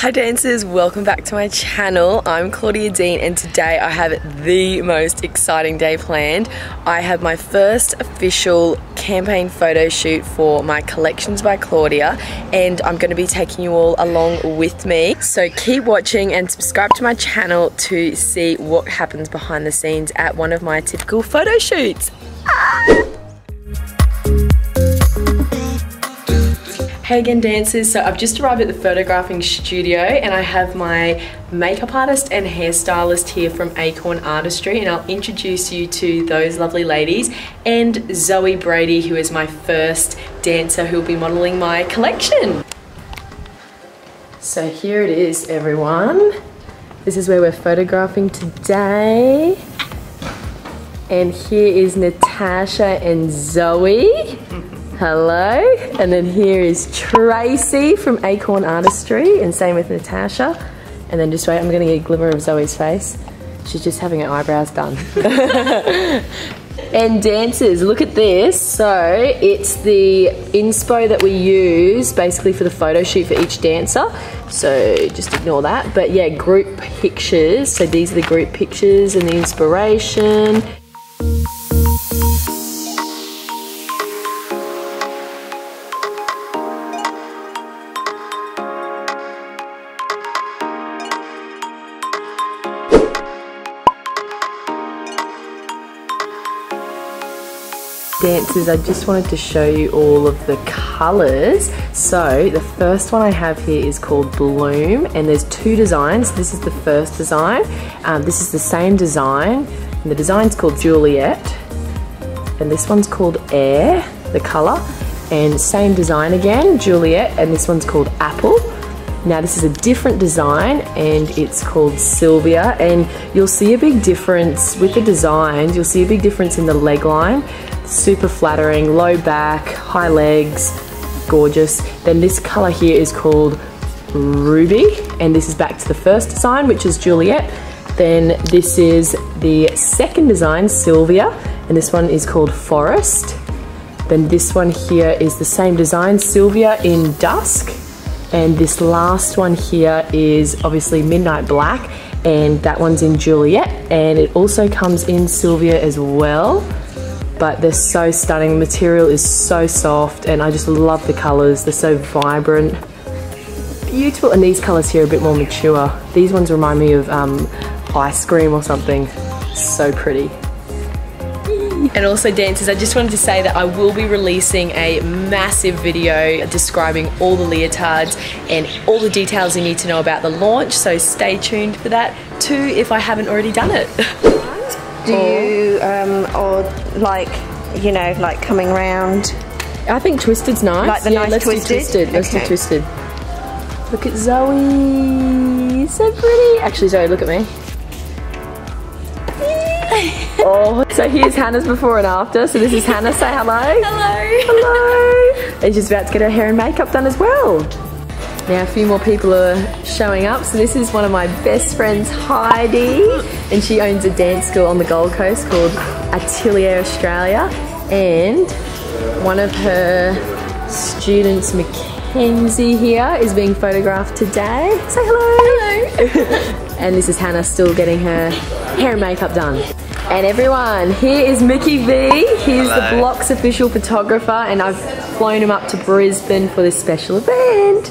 Hi dancers, welcome back to my channel. I'm Claudia Dean and today I have the most exciting day planned. I have my first official campaign photo shoot for my Collections by Claudia and I'm going to be taking you all along with me. So keep watching and subscribe to my channel to see what happens behind the scenes at one of my typical photo shoots. Ah! Hey again dancers, so I've just arrived at the photographing studio and I have my makeup artist and hairstylist here from Acorn Artistry and I'll introduce you to those lovely ladies and Zoe Brady who is my first dancer who will be modelling my collection. So here it is everyone. This is where we're photographing today. And here is Natasha and Zoe. Hello. And then here is Tracy from Acorn Artistry, and same with Natasha. And then just wait, I'm gonna get a glimmer of Zoe's face. She's just having her eyebrows done. and dancers, look at this. So it's the inspo that we use basically for the photo shoot for each dancer. So just ignore that. But yeah, group pictures. So these are the group pictures and the inspiration. Dancers I just wanted to show you all of the colors so the first one I have here is called Bloom and there's two designs. This is the first design. Um, this is the same design and the design's called Juliet and this one's called Air the color and same design again Juliet and this one's called Apple now this is a different design and it's called Sylvia and you'll see a big difference with the designs, you'll see a big difference in the leg line super flattering, low back, high legs, gorgeous. Then this color here is called Ruby, and this is back to the first design, which is Juliet. Then this is the second design, Sylvia, and this one is called Forest. Then this one here is the same design, Sylvia in Dusk. And this last one here is obviously Midnight Black, and that one's in Juliet, and it also comes in Sylvia as well but they're so stunning. The material is so soft and I just love the colors. They're so vibrant. Beautiful. And these colors here are a bit more mature. These ones remind me of um, ice cream or something. So pretty. And also dancers, I just wanted to say that I will be releasing a massive video describing all the leotards and all the details you need to know about the launch. So stay tuned for that too if I haven't already done it. Do you, um, or like, you know, like coming round? I think Twisted's nice. Like the yeah, nice let's Twisted? Do twisted. Let's do Twisted. Look at Zoe. So pretty. Actually, Zoe, look at me. Oh, so here's Hannah's before and after. So this is Hannah. Say hello. Hello. Hello. And she's about to get her hair and makeup done as well. Now a few more people are showing up. So this is one of my best friends, Heidi, and she owns a dance school on the Gold Coast called Atelier Australia. And one of her students, Mackenzie here, is being photographed today. Say hello. Hello. and this is Hannah still getting her hair and makeup done. And everyone, here is Mickey V. He's Hello. the Bloch's official photographer and I've flown him up to Brisbane for this special event.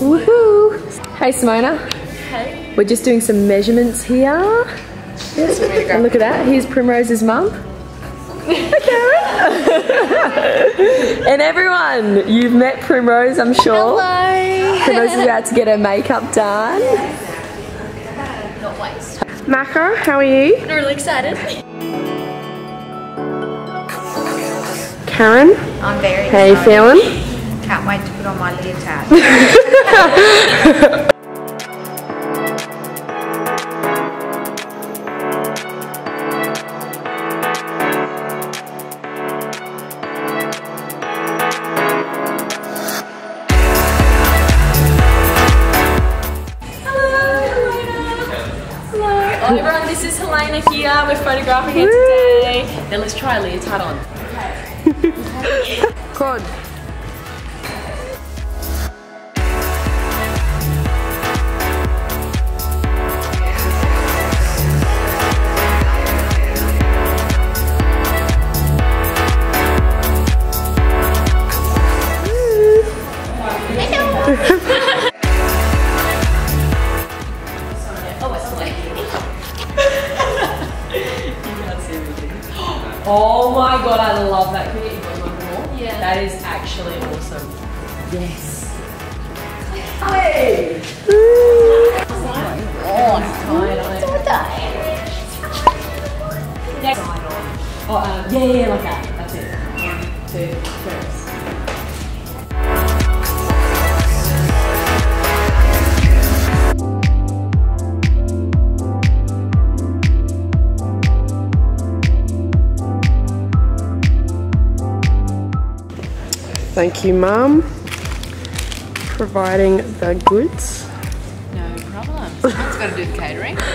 Woohoo! Hey Simona. Hey. We're just doing some measurements here. Yes. And look at that. Here's Primrose's mum. Okay. and everyone, you've met Primrose, I'm sure. Hello. Primrose is about to get her makeup done. Not. Maka, how are you? I'm really excited. Karen? I'm very How are you feeling? Can't wait to put on my leotard. Helena here. We're photographing it today. Now let's try a leotard on. Good. That is actually awesome. Yes. Hey! Oh, um, yeah, yeah, yeah, like that. That's it. One, two, three. Thank you, Mum. Providing the goods. No problem. Someone's got to do the catering.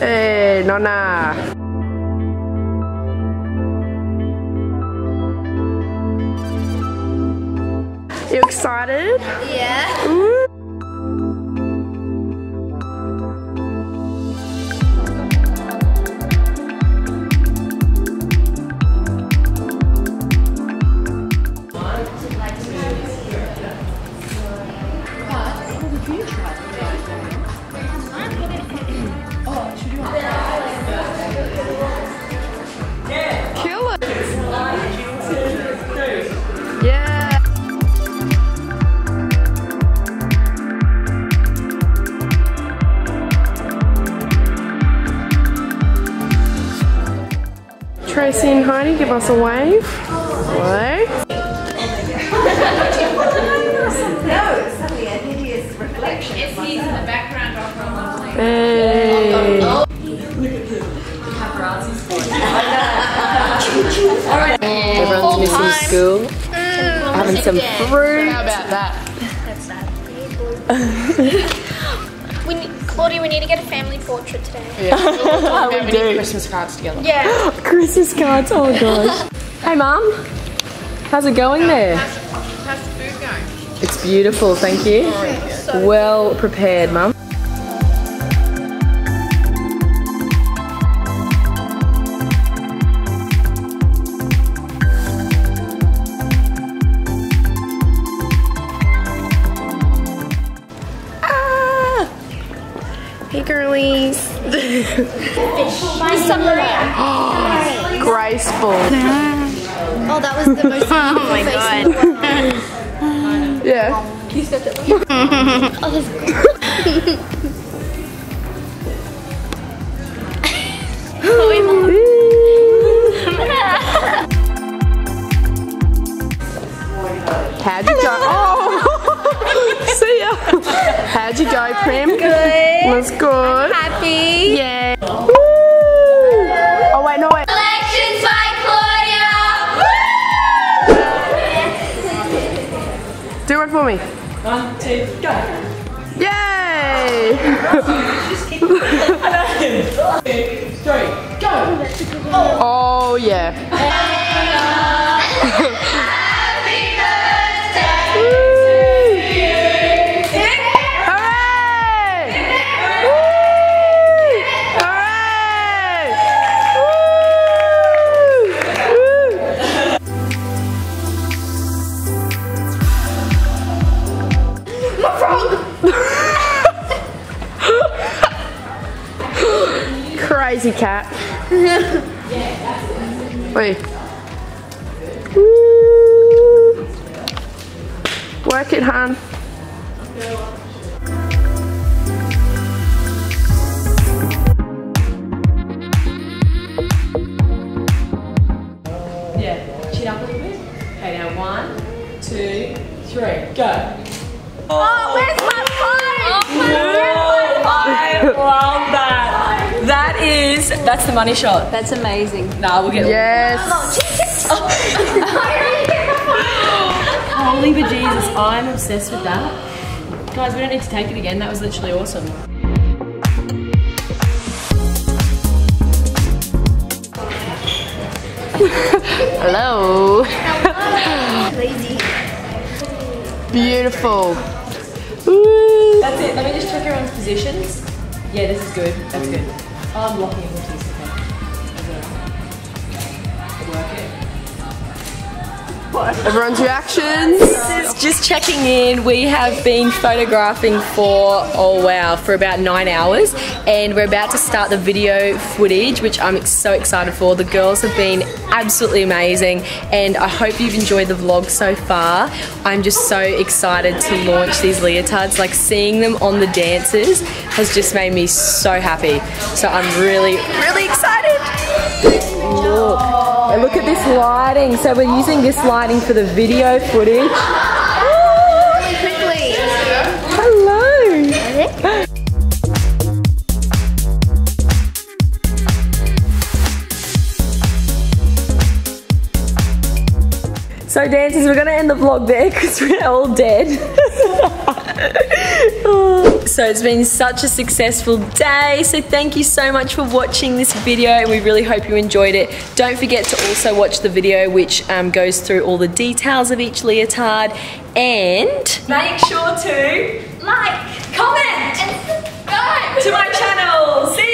Eh, hey, Nonna. You excited? Yeah. Mm. Tracy and Heidi, give us a wave. Hello. Hey. Everyone's missing school. Having some fruit. How about that? We need, Claudia, we need to get a family portrait today. Yeah. we do. need Christmas cards together. Yeah. Christmas cards. Oh gosh. hey, Mum. How's it going there? How's the food going? It's beautiful, thank you. Well prepared, Mum. Oh, that was the most oh my god. Yeah. you stepped it oh How'd you go? Oh! See ya! How'd you go, Prim? Good. Was good. Happy. Yeah. Me. One, two, go. Yay! Three, go. Oh, yeah. Crazy cat. Wait. Woo. Work it, Han. Yeah, chin up a little bit. Okay, now one, two, three, go. Oh, where's my phone? I love that. That is, the money shot. That's amazing. Nah, we'll get Yes. Oh, Holy bejesus, I'm obsessed with that. Guys, we don't need to take it again. That was literally awesome. Hello. Lazy. Beautiful. That's it. Let me just check everyone's positions. Yeah, this is good. That's good. Oh, I'm blocking it with this. Is that alright? Work it. Everyone's reactions. Just checking in, we have been photographing for, oh wow, for about nine hours and we're about to start the video footage which I'm so excited for. The girls have been absolutely amazing and I hope you've enjoyed the vlog so far. I'm just so excited to launch these leotards, like seeing them on the dancers has just made me so happy. So I'm really, really excited. Look, look at this lighting. So we're using this lighting for the video footage. Hello. So dancers, we're gonna end the vlog there because we're all dead. Oh. So it's been such a successful day. So thank you so much for watching this video and we really hope you enjoyed it. Don't forget to also watch the video which um, goes through all the details of each leotard and make sure to Like, comment, and subscribe to my channel. See